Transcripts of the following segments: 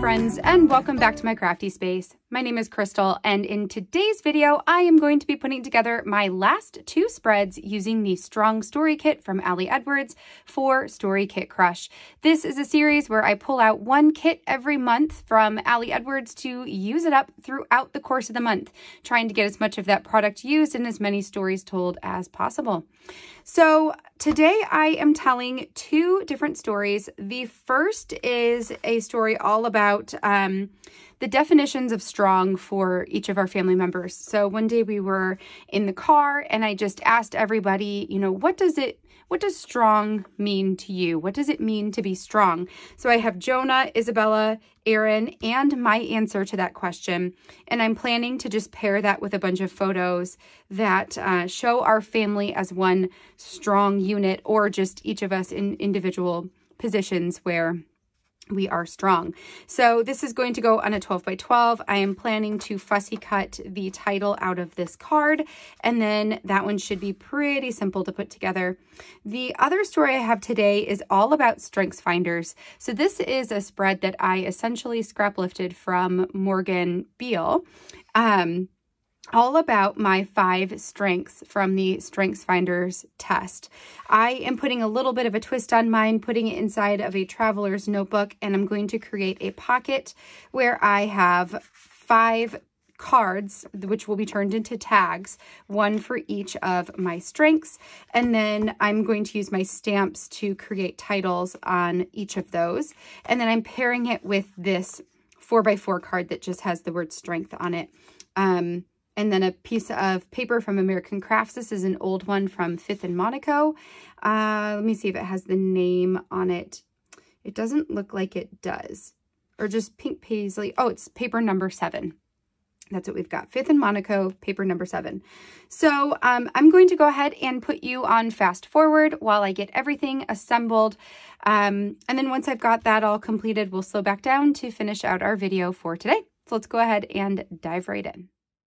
Friends and welcome back to my crafty space. My name is Krystal and in today's video I am going to be putting together my last two spreads using the Strong Story Kit from Ali Edwards for Story Kit Crush. This is a series where I pull out one kit every month from Ali Edwards to use it up throughout the course of the month, trying to get as much of that product used and as many stories told as possible. So today I am telling two different stories. The first is a story all about um, the definitions of strong for each of our family members. So one day we were in the car and I just asked everybody, you know, what does it what does strong mean to you? What does it mean to be strong? So I have Jonah, Isabella, Aaron, and my answer to that question. And I'm planning to just pair that with a bunch of photos that uh, show our family as one strong unit or just each of us in individual positions where we are strong. So this is going to go on a 12 by 12. I am planning to fussy cut the title out of this card, and then that one should be pretty simple to put together. The other story I have today is all about Strengths Finders. So this is a spread that I essentially scrap lifted from Morgan Beal. Um, all about my five strengths from the Strengths Finders test. I am putting a little bit of a twist on mine, putting it inside of a traveler's notebook, and I'm going to create a pocket where I have five cards, which will be turned into tags, one for each of my strengths. And then I'm going to use my stamps to create titles on each of those. And then I'm pairing it with this four by four card that just has the word strength on it. Um, and then a piece of paper from American Crafts. This is an old one from Fifth and Monaco. Uh, let me see if it has the name on it. It doesn't look like it does. Or just pink paisley. Oh, it's paper number seven. That's what we've got. Fifth and Monaco, paper number seven. So um, I'm going to go ahead and put you on fast forward while I get everything assembled. Um, and then once I've got that all completed, we'll slow back down to finish out our video for today. So let's go ahead and dive right in.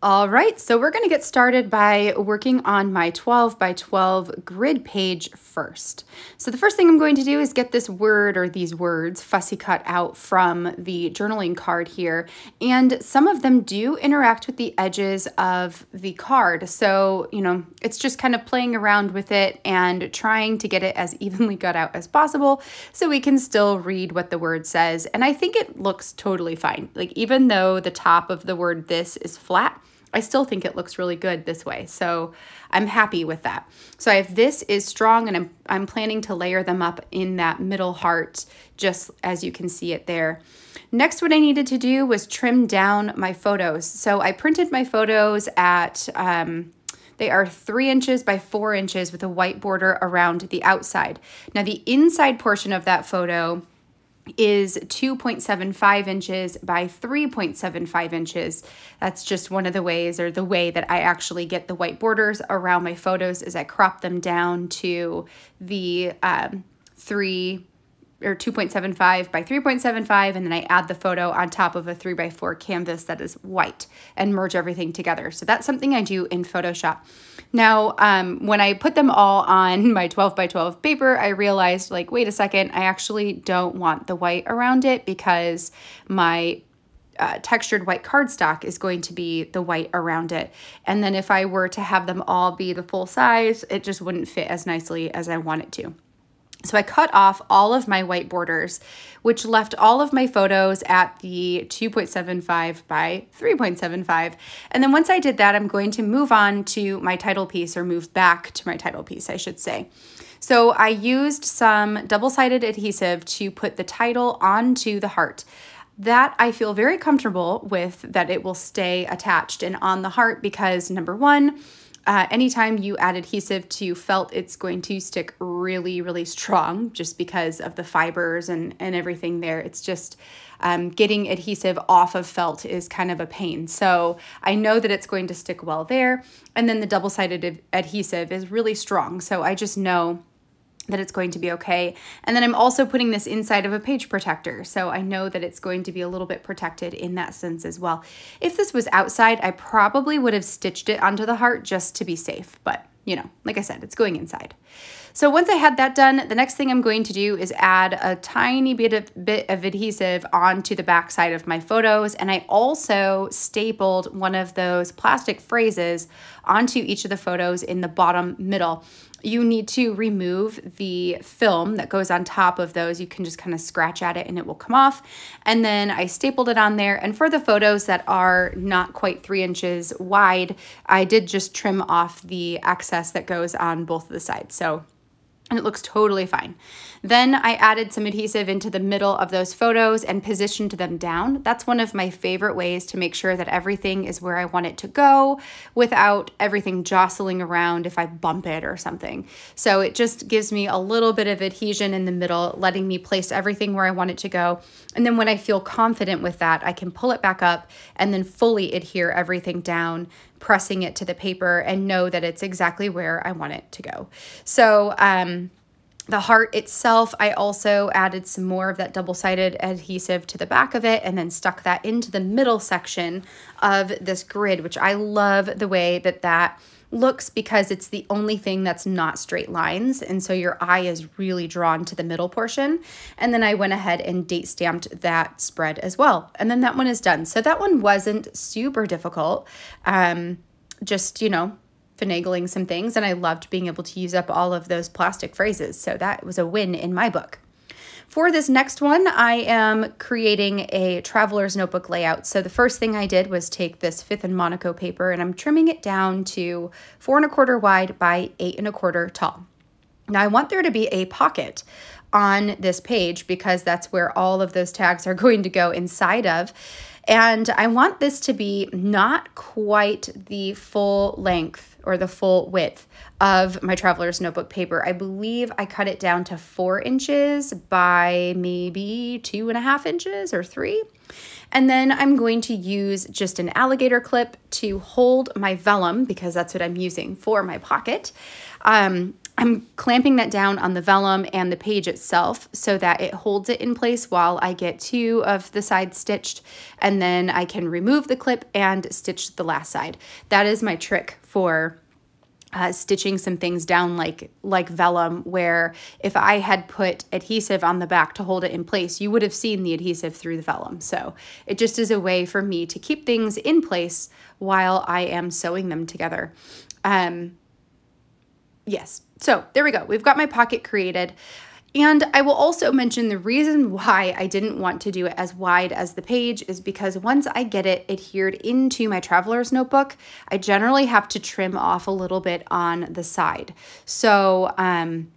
All right, so we're gonna get started by working on my 12 by 12 grid page first. So the first thing I'm going to do is get this word or these words fussy cut out from the journaling card here. And some of them do interact with the edges of the card. So, you know, it's just kind of playing around with it and trying to get it as evenly cut out as possible so we can still read what the word says. And I think it looks totally fine. Like even though the top of the word this is flat, I still think it looks really good this way. So I'm happy with that. So if this is strong and I'm, I'm planning to layer them up in that middle heart, just as you can see it there. Next, what I needed to do was trim down my photos. So I printed my photos at, um, they are three inches by four inches with a white border around the outside. Now the inside portion of that photo is 2.75 inches by 3.75 inches. That's just one of the ways or the way that I actually get the white borders around my photos is I crop them down to the um, three or 2.75 by 3.75 and then I add the photo on top of a 3 by 4 canvas that is white and merge everything together. So that's something I do in Photoshop. Now, um, when I put them all on my 12 by 12 paper, I realized like, wait a second, I actually don't want the white around it because my uh, textured white cardstock is going to be the white around it. And then if I were to have them all be the full size, it just wouldn't fit as nicely as I want it to. So I cut off all of my white borders, which left all of my photos at the 2.75 by 3.75. And then once I did that, I'm going to move on to my title piece or move back to my title piece, I should say. So I used some double-sided adhesive to put the title onto the heart. That I feel very comfortable with that it will stay attached and on the heart because number one, uh, anytime you add adhesive to felt, it's going to stick really, really strong just because of the fibers and, and everything there. It's just um, getting adhesive off of felt is kind of a pain. So I know that it's going to stick well there. And then the double-sided adhesive is really strong. So I just know that it's going to be okay. And then I'm also putting this inside of a page protector. So I know that it's going to be a little bit protected in that sense as well. If this was outside, I probably would have stitched it onto the heart just to be safe, but you know, like I said, it's going inside. So once I had that done, the next thing I'm going to do is add a tiny bit of, bit of adhesive onto the back side of my photos. And I also stapled one of those plastic phrases onto each of the photos in the bottom middle you need to remove the film that goes on top of those. You can just kind of scratch at it and it will come off. And then I stapled it on there. And for the photos that are not quite three inches wide, I did just trim off the excess that goes on both of the sides. So and it looks totally fine. Then I added some adhesive into the middle of those photos and positioned them down. That's one of my favorite ways to make sure that everything is where I want it to go without everything jostling around if I bump it or something. So it just gives me a little bit of adhesion in the middle, letting me place everything where I want it to go. And then when I feel confident with that, I can pull it back up and then fully adhere everything down pressing it to the paper and know that it's exactly where I want it to go. So um, the heart itself, I also added some more of that double-sided adhesive to the back of it and then stuck that into the middle section of this grid, which I love the way that that looks because it's the only thing that's not straight lines. And so your eye is really drawn to the middle portion. And then I went ahead and date stamped that spread as well. And then that one is done. So that one wasn't super difficult. Um, just, you know, finagling some things. And I loved being able to use up all of those plastic phrases. So that was a win in my book. For this next one, I am creating a traveler's notebook layout. So the first thing I did was take this fifth and Monaco paper and I'm trimming it down to four and a quarter wide by eight and a quarter tall. Now I want there to be a pocket on this page because that's where all of those tags are going to go inside of. And I want this to be not quite the full length or the full width of my traveler's notebook paper. I believe I cut it down to four inches by maybe two and a half inches or three. And then I'm going to use just an alligator clip to hold my vellum because that's what I'm using for my pocket. Um, I'm clamping that down on the vellum and the page itself so that it holds it in place while I get two of the sides stitched and then I can remove the clip and stitch the last side. That is my trick for uh, stitching some things down like like vellum where if I had put adhesive on the back to hold it in place you would have seen the adhesive through the vellum. So it just is a way for me to keep things in place while I am sewing them together. Um, yes so there we go. We've got my pocket created. And I will also mention the reason why I didn't want to do it as wide as the page is because once I get it adhered into my traveler's notebook, I generally have to trim off a little bit on the side. So um,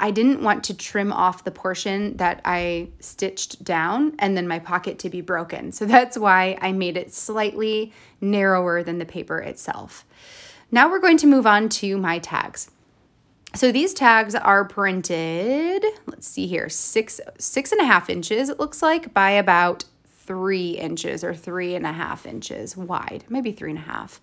I didn't want to trim off the portion that I stitched down and then my pocket to be broken. So that's why I made it slightly narrower than the paper itself. Now we're going to move on to my tags. So these tags are printed, let's see here, six, six and a half inches, it looks like, by about three inches or three and a half inches wide, maybe three and a half.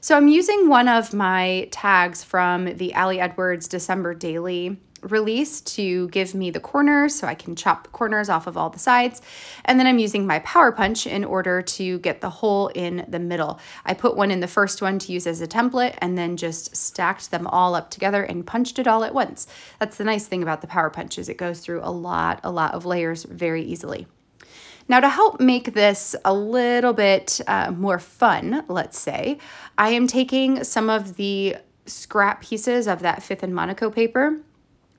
So I'm using one of my tags from the Ali Edwards December Daily release to give me the corners so I can chop the corners off of all the sides. And then I'm using my power punch in order to get the hole in the middle. I put one in the first one to use as a template and then just stacked them all up together and punched it all at once. That's the nice thing about the power punch is it goes through a lot, a lot of layers very easily. Now to help make this a little bit uh, more fun, let's say, I am taking some of the scrap pieces of that Fifth and Monaco paper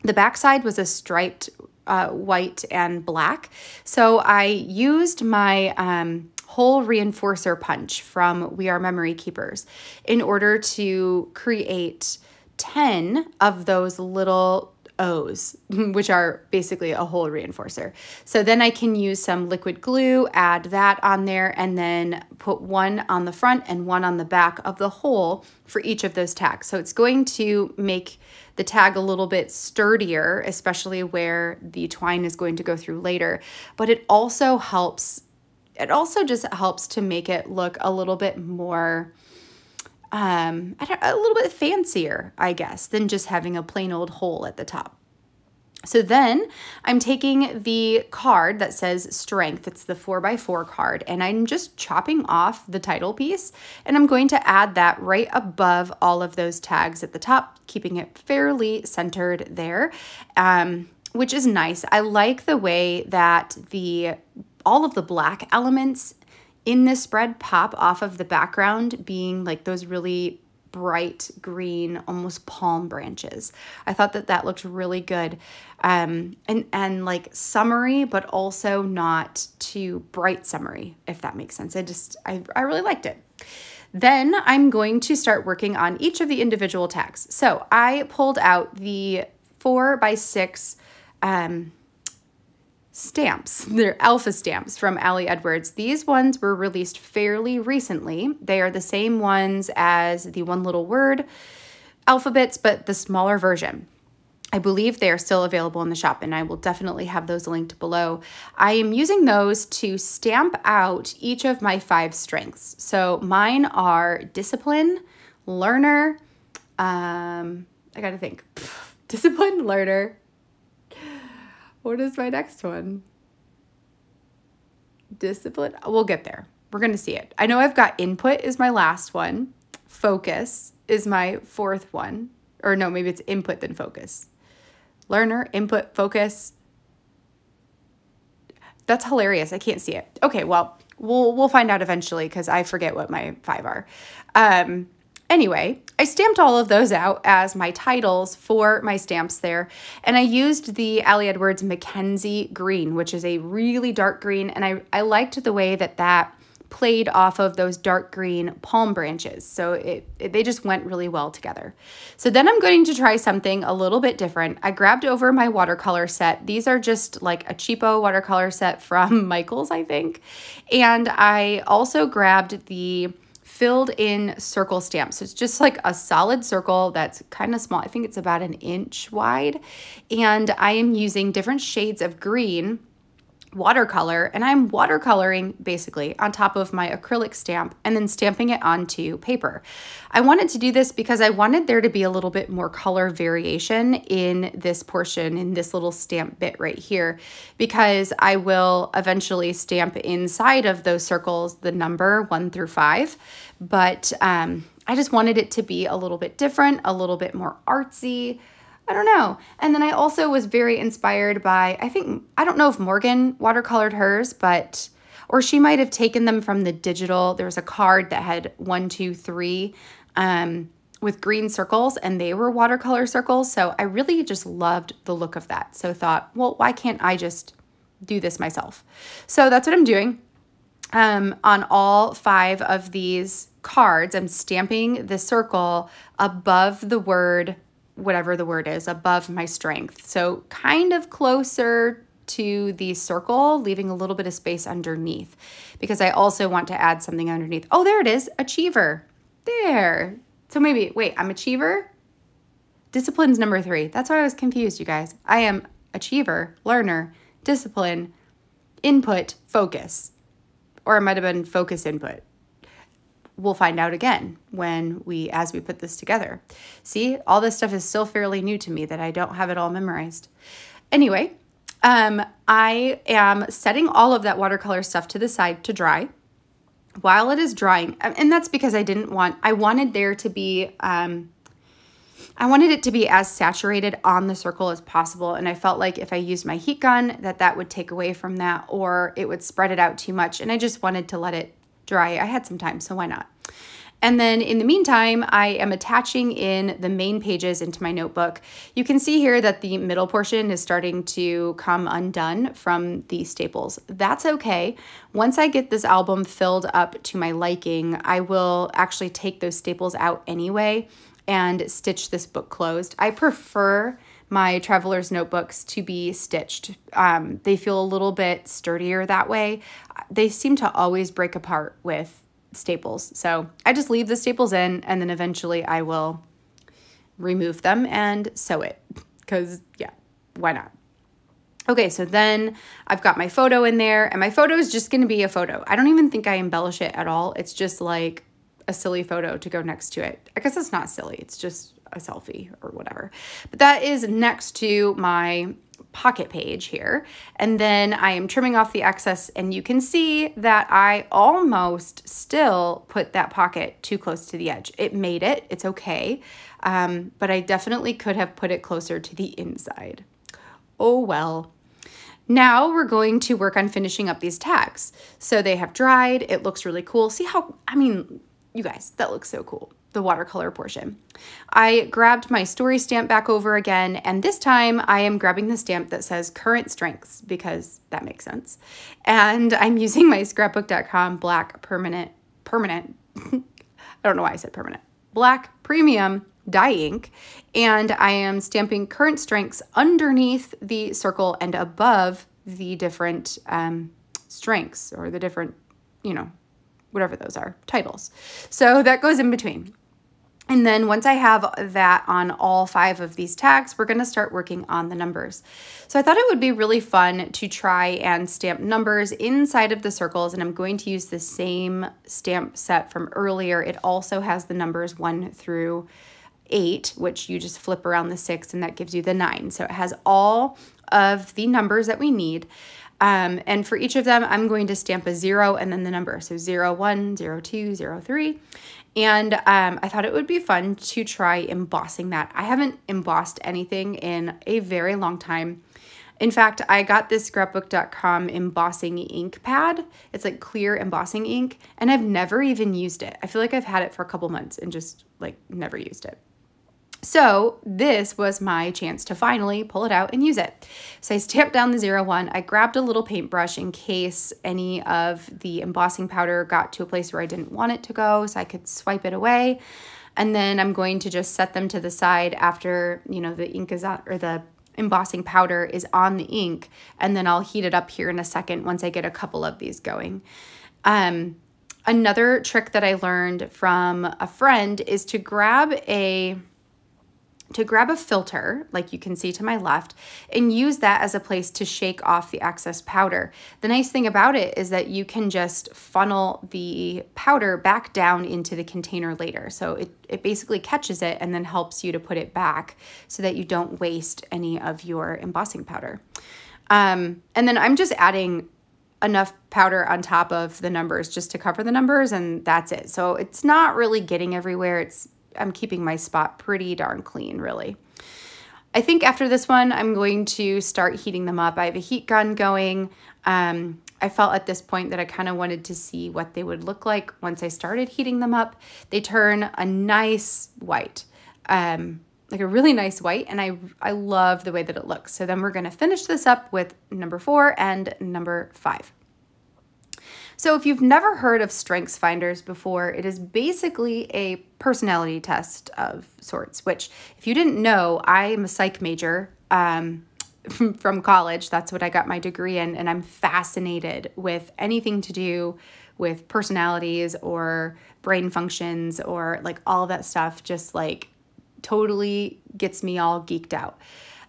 the backside was a striped uh, white and black. So I used my um, hole reinforcer punch from We Are Memory Keepers in order to create 10 of those little O's, which are basically a hole reinforcer. So then I can use some liquid glue, add that on there, and then put one on the front and one on the back of the hole for each of those tags. So it's going to make the tag a little bit sturdier, especially where the twine is going to go through later. But it also helps, it also just helps to make it look a little bit more um, a little bit fancier, I guess, than just having a plain old hole at the top. So then I'm taking the card that says strength. It's the four by four card and I'm just chopping off the title piece and I'm going to add that right above all of those tags at the top, keeping it fairly centered there, um, which is nice. I like the way that the all of the black elements in this spread pop off of the background being like those really bright green, almost palm branches. I thought that that looked really good um, and, and like summery, but also not too bright summery, if that makes sense. I just, I, I really liked it. Then I'm going to start working on each of the individual tags. So I pulled out the four by six um, stamps. They're alpha stamps from Ali Edwards. These ones were released fairly recently. They are the same ones as the one little word alphabets, but the smaller version. I believe they are still available in the shop and I will definitely have those linked below. I am using those to stamp out each of my five strengths. So mine are discipline, learner, um, I gotta think, discipline, learner, what is my next one? Discipline. We'll get there. We're going to see it. I know I've got input is my last one. Focus is my fourth one. Or no, maybe it's input then focus. Learner, input, focus. That's hilarious. I can't see it. Okay, well, we'll we'll find out eventually because I forget what my five are. Um, Anyway, I stamped all of those out as my titles for my stamps there, and I used the Ali Edwards Mackenzie green, which is a really dark green, and I, I liked the way that that played off of those dark green palm branches. So it, it, they just went really well together. So then I'm going to try something a little bit different. I grabbed over my watercolor set. These are just like a cheapo watercolor set from Michaels, I think. And I also grabbed the filled in circle stamp. So it's just like a solid circle that's kind of small. I think it's about an inch wide. And I am using different shades of green watercolor and I'm watercoloring basically on top of my acrylic stamp and then stamping it onto paper. I wanted to do this because I wanted there to be a little bit more color variation in this portion, in this little stamp bit right here, because I will eventually stamp inside of those circles the number one through five, but um, I just wanted it to be a little bit different, a little bit more artsy, I don't know. And then I also was very inspired by, I think, I don't know if Morgan watercolored hers, but, or she might have taken them from the digital. There was a card that had one, two, three um, with green circles, and they were watercolor circles. So I really just loved the look of that. So thought, well, why can't I just do this myself? So that's what I'm doing. Um, on all five of these cards, I'm stamping the circle above the word whatever the word is, above my strength. So kind of closer to the circle, leaving a little bit of space underneath because I also want to add something underneath. Oh, there it is, achiever. There. So maybe, wait, I'm achiever? Discipline's number three. That's why I was confused, you guys. I am achiever, learner, discipline, input, focus. Or it might have been focus input we'll find out again when we as we put this together. See, all this stuff is still fairly new to me that I don't have it all memorized. Anyway, um, I am setting all of that watercolor stuff to the side to dry while it is drying. And that's because I didn't want, I wanted there to be, um, I wanted it to be as saturated on the circle as possible. And I felt like if I used my heat gun that that would take away from that or it would spread it out too much. And I just wanted to let it dry. I had some time, so why not? And then in the meantime, I am attaching in the main pages into my notebook. You can see here that the middle portion is starting to come undone from the staples. That's okay. Once I get this album filled up to my liking, I will actually take those staples out anyway and stitch this book closed. I prefer my traveler's notebooks to be stitched. Um, they feel a little bit sturdier that way. They seem to always break apart with staples. So I just leave the staples in and then eventually I will remove them and sew it because yeah, why not? Okay, so then I've got my photo in there and my photo is just gonna be a photo. I don't even think I embellish it at all. It's just like a silly photo to go next to it. I guess it's not silly, it's just a selfie or whatever. But that is next to my pocket page here. And then I am trimming off the excess and you can see that I almost still put that pocket too close to the edge. It made it, it's okay, um, but I definitely could have put it closer to the inside. Oh well. Now we're going to work on finishing up these tags. So they have dried, it looks really cool. See how, I mean, you guys, that looks so cool the watercolor portion. I grabbed my story stamp back over again, and this time I am grabbing the stamp that says current strengths because that makes sense. And I'm using my scrapbook.com black permanent, permanent, I don't know why I said permanent, black premium dye ink, and I am stamping current strengths underneath the circle and above the different um, strengths or the different, you know, whatever those are, titles. So that goes in between. And then once I have that on all five of these tags, we're gonna start working on the numbers. So I thought it would be really fun to try and stamp numbers inside of the circles and I'm going to use the same stamp set from earlier. It also has the numbers one through eight, which you just flip around the six and that gives you the nine. So it has all of the numbers that we need. Um, and for each of them, I'm going to stamp a zero and then the number. So zero, one, zero, two, zero, three. And um, I thought it would be fun to try embossing that. I haven't embossed anything in a very long time. In fact, I got this scrapbook.com embossing ink pad. It's like clear embossing ink, and I've never even used it. I feel like I've had it for a couple months and just like never used it. So this was my chance to finally pull it out and use it. So I stamped down the zero one. I grabbed a little paintbrush in case any of the embossing powder got to a place where I didn't want it to go so I could swipe it away. And then I'm going to just set them to the side after, you know, the ink is on, or the embossing powder is on the ink. And then I'll heat it up here in a second once I get a couple of these going. Um, another trick that I learned from a friend is to grab a to grab a filter, like you can see to my left, and use that as a place to shake off the excess powder. The nice thing about it is that you can just funnel the powder back down into the container later. So it, it basically catches it and then helps you to put it back so that you don't waste any of your embossing powder. Um, and then I'm just adding enough powder on top of the numbers just to cover the numbers and that's it. So it's not really getting everywhere. It's I'm keeping my spot pretty darn clean, really. I think after this one, I'm going to start heating them up. I have a heat gun going. Um, I felt at this point that I kind of wanted to see what they would look like once I started heating them up. They turn a nice white, um, like a really nice white, and I, I love the way that it looks. So then we're gonna finish this up with number four and number five. So if you've never heard of Strengths Finders before, it is basically a personality test of sorts, which if you didn't know, I am a psych major um, from college. That's what I got my degree in, and I'm fascinated with anything to do with personalities or brain functions or like all that stuff just like totally gets me all geeked out.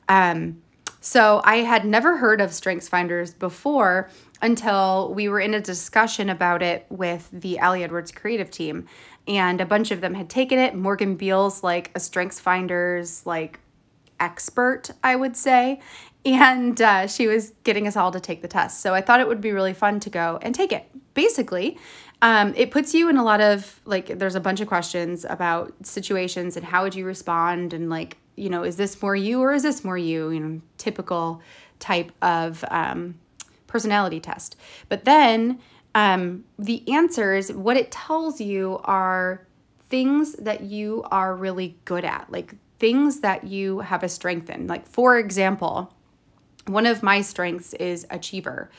Um, so I had never heard of Strengths Finders before until we were in a discussion about it with the Ali Edwards creative team. And a bunch of them had taken it. Morgan Beals, like a Strengths Finders, like expert, I would say. And uh, she was getting us all to take the test. So I thought it would be really fun to go and take it. Basically, um, it puts you in a lot of like, there's a bunch of questions about situations and how would you respond and like, you know, is this more you or is this more you? You know, typical type of um, personality test. But then um, the answers, what it tells you are things that you are really good at, like things that you have a strength in. Like, for example, one of my strengths is achiever.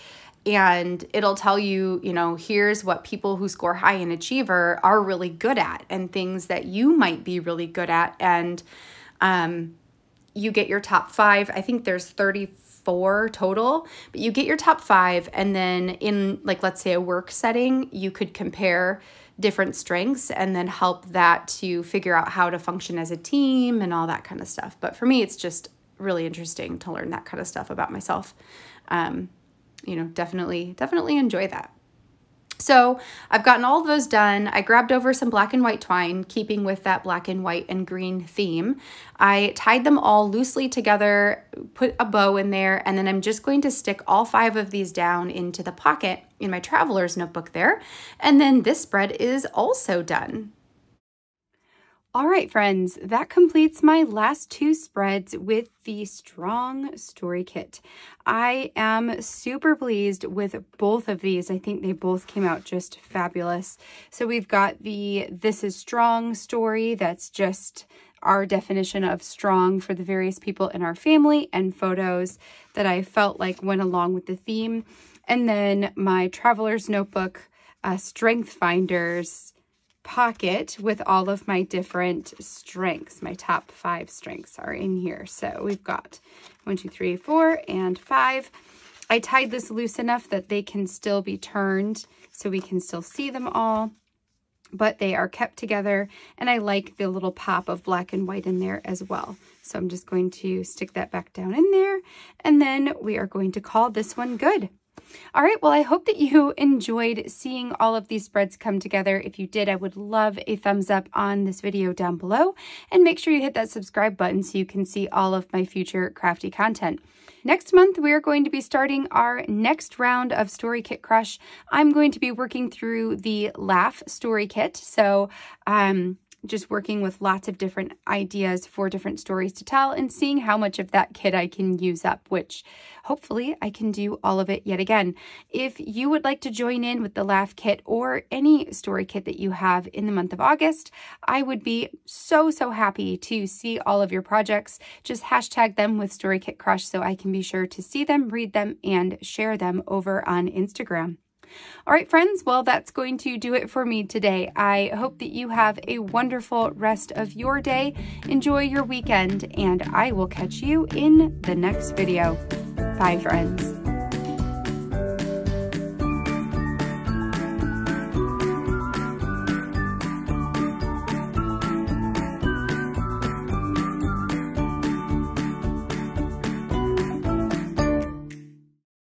And it'll tell you, you know, here's what people who score high in achiever are really good at and things that you might be really good at. And um, you get your top five. I think there's 34 total, but you get your top five. And then in, like, let's say a work setting, you could compare different strengths and then help that to figure out how to function as a team and all that kind of stuff. But for me, it's just really interesting to learn that kind of stuff about myself. Um, you know, definitely, definitely enjoy that. So I've gotten all those done. I grabbed over some black and white twine, keeping with that black and white and green theme. I tied them all loosely together, put a bow in there, and then I'm just going to stick all five of these down into the pocket in my traveler's notebook there. And then this spread is also done. All right, friends, that completes my last two spreads with the Strong Story Kit. I am super pleased with both of these. I think they both came out just fabulous. So we've got the This is Strong story that's just our definition of strong for the various people in our family and photos that I felt like went along with the theme. And then my Traveler's Notebook uh, Strength Finders pocket with all of my different strengths. My top five strengths are in here. So we've got one, two, three, four, and five. I tied this loose enough that they can still be turned so we can still see them all, but they are kept together and I like the little pop of black and white in there as well. So I'm just going to stick that back down in there and then we are going to call this one good. All right, well, I hope that you enjoyed seeing all of these spreads come together. If you did, I would love a thumbs up on this video down below. And make sure you hit that subscribe button so you can see all of my future crafty content. Next month, we are going to be starting our next round of Story Kit Crush. I'm going to be working through the Laugh Story Kit. So, um, just working with lots of different ideas for different stories to tell and seeing how much of that kit I can use up, which hopefully I can do all of it yet again. If you would like to join in with the Laugh Kit or any story kit that you have in the month of August, I would be so, so happy to see all of your projects. Just hashtag them with Story Kit Crush so I can be sure to see them, read them, and share them over on Instagram. All right, friends, well, that's going to do it for me today. I hope that you have a wonderful rest of your day. Enjoy your weekend, and I will catch you in the next video. Bye, friends.